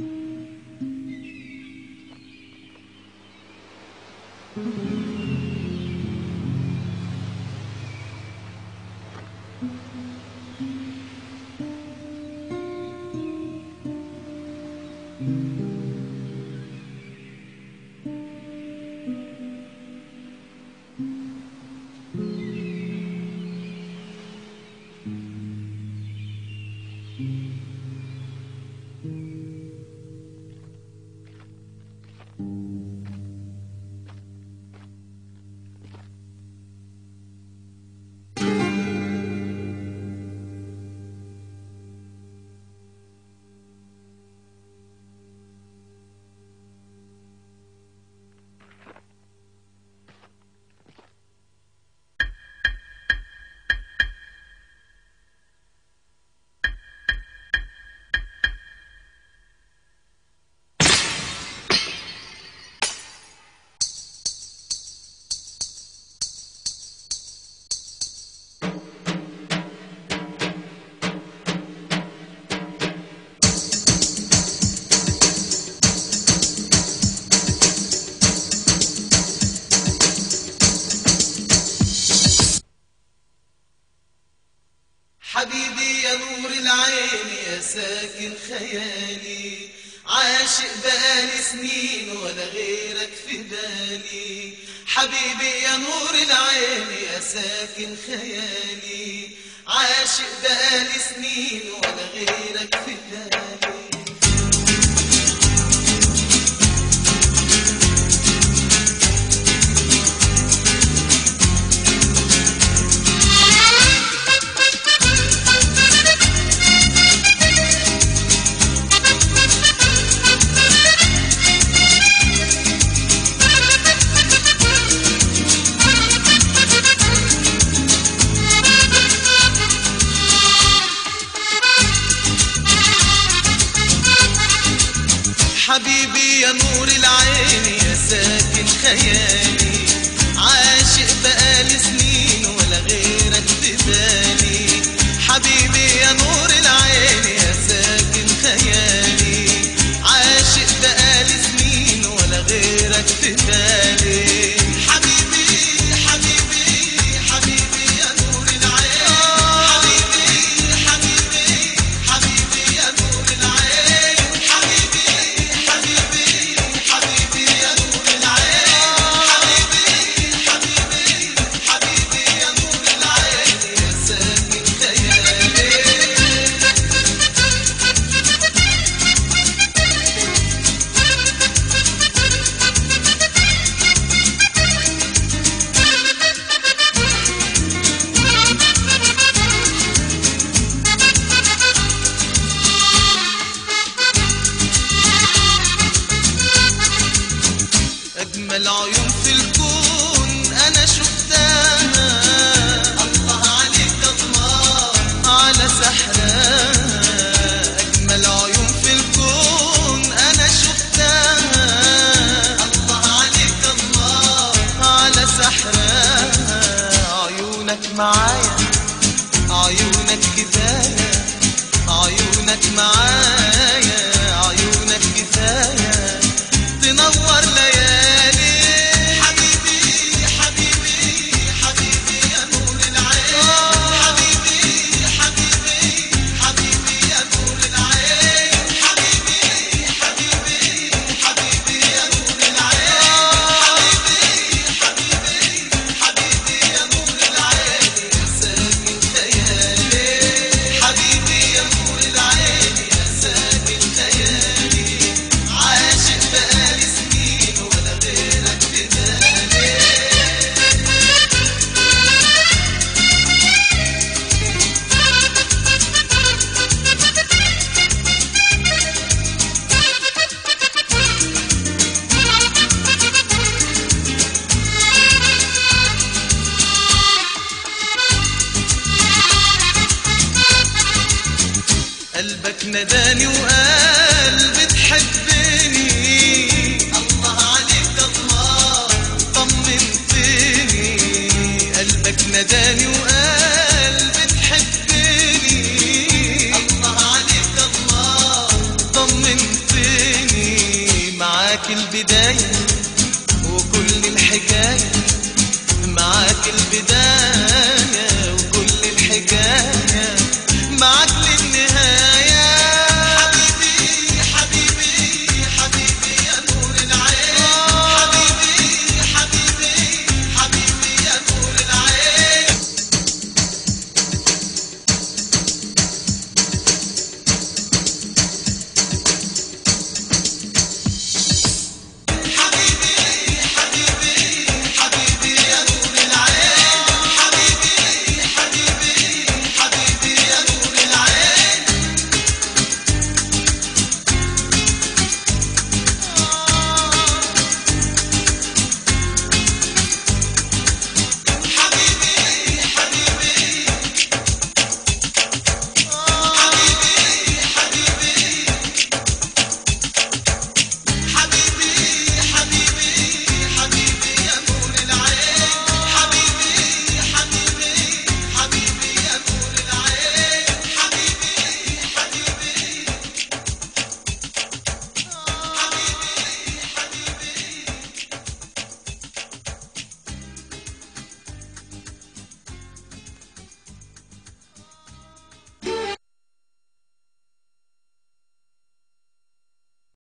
Mm-hmm. يا ساكن خيالي عاشق بقالي سنين ولا غيرك في بالي. حبيبي يا نور العين يا ساكن خيالي عاشق بقالي سنين ولا غيرك معايا. عيونك كفاية عيونك معايا عيونك كفاية. تنور ناداني وقال بتحبني. الله عليك الله طمنتني. قلبك ناداني وقال بتحبني. الله عليك الله طمنتني. معاك البداية وكل الحكاية معاك البداية.